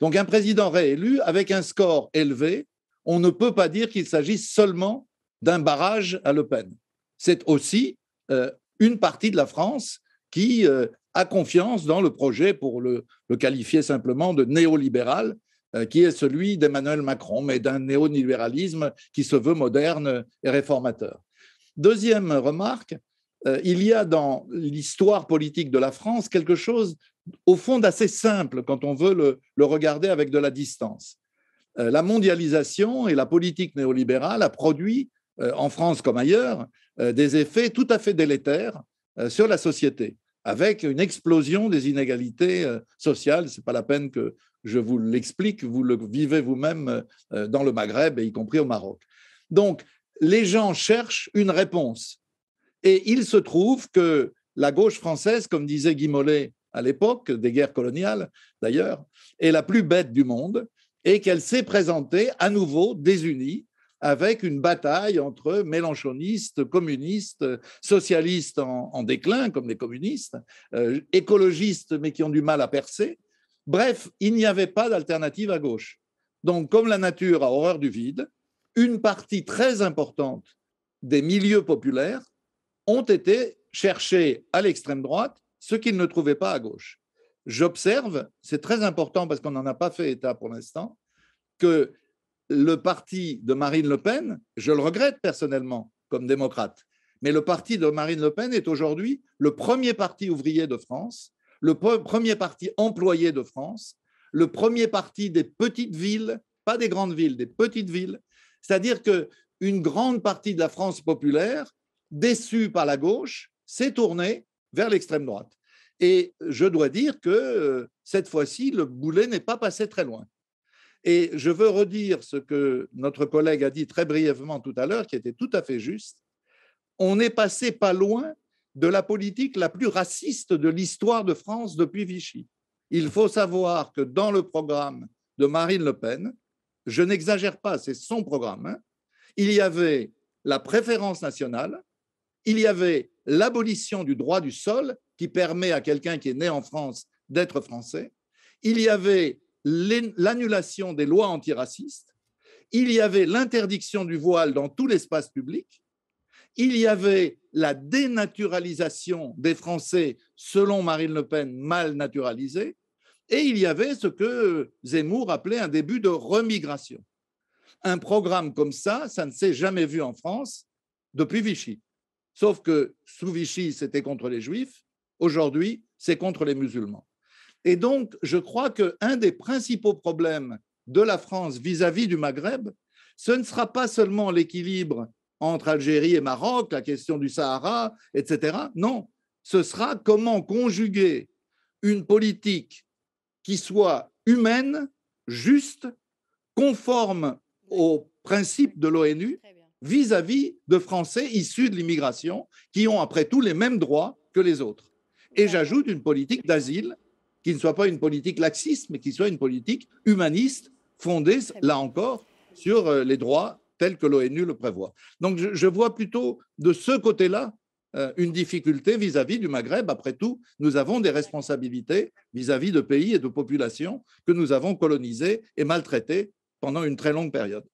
Donc un président réélu avec un score élevé, on ne peut pas dire qu'il s'agit seulement d'un barrage à Le Pen. C'est aussi euh, une partie de la France qui euh, a confiance dans le projet, pour le, qualifier simplement de néolibéral, euh, qui est celui d'Emmanuel Macron, mais d'un néolibéralisme qui se veut moderne et réformateur. Deuxième remarque, il y a dans l'histoire politique de la France quelque chose au fond d'assez simple quand on veut le, regarder avec de la distance. Euh, la mondialisation et la politique néolibérale a produit, euh, en France comme ailleurs, euh, des effets tout à fait délétères sur la société, avec une explosion des inégalités sociales. Ce n'est pas la peine que je vous l'explique, vous le vivez vous-même dans le Maghreb, y compris au Maroc. Donc, les gens cherchent une réponse. Et il se trouve que la gauche française, comme disait Guy Mollet à l'époque des guerres coloniales d'ailleurs, est la plus bête du monde et qu'elle s'est présentée à nouveau désunie avec une bataille entre mélanchonistes, communistes, socialistes en, déclin, comme les communistes, euh, écologistes, mais qui ont du mal à percer. Bref, il n'y avait pas d'alternative à gauche. Donc, comme la nature a horreur du vide, une partie très importante des milieux populaires ont été cherchés à l'extrême droite ce qu'ils ne trouvaient pas à gauche. J'observe, c'est très important parce qu'on n'en a pas fait état pour l'instant, que le parti de Marine Le Pen, je le regrette personnellement comme démocrate, mais le parti de Marine Le Pen est aujourd'hui le premier parti ouvrier de France, le premier parti employé de France, le premier parti des petites villes, pas des grandes villes, des petites villes. C'est-à-dire que une grande partie de la France populaire, déçue par la gauche, s'est tournée vers l'extrême droite. Et je dois dire que euh, cette fois-ci, le boulet n'est pas passé très loin. Et je veux redire ce que notre collègue a dit très brièvement tout à l'heure, qui était tout à fait juste. On n'est passé pas loin de la politique la plus raciste de l'histoire de France depuis Vichy. Il faut savoir que dans le programme de Marine Le Pen, je n'exagère pas, c'est son programme, hein, il y avait la préférence nationale, il y avait l'abolition du droit du sol qui permet à quelqu'un qui est né en France d'être français. Il y avait l'annulation des lois antiracistes. Il y avait l'interdiction du voile dans tout l'espace public. Il y avait la dénaturalisation des Français, selon Marine Le Pen, mal naturalisés. Et il y avait ce que Zemmour appelait un début de remigration. Un programme comme ça, ça ne s'est jamais vu en France depuis Vichy. Sauf que sous Vichy, c'était contre les juifs. Aujourd'hui, c'est contre les musulmans. Et donc, je crois qu'un des principaux problèmes de la France vis-à-vis du Maghreb, ce ne sera pas seulement l'équilibre entre Algérie et Maroc, la question du Sahara, etc. Non, ce sera comment conjuguer une politique qui soit humaine, juste, conforme aux principes de l'ONU vis-à-vis de Français issus de l'immigration qui ont après tout les mêmes droits que les autres. Et j'ajoute une politique d'asile qui ne soit pas une politique laxiste, mais qui soit une politique humaniste fondée, là encore, sur euh, les droits tels que l'ONU le prévoit. Donc je, vois plutôt de ce côté-là euh, une difficulté vis-à-vis du Maghreb. Après tout, nous avons des responsabilités vis-à-vis de pays et de populations que nous avons colonisés et maltraités pendant une très longue période.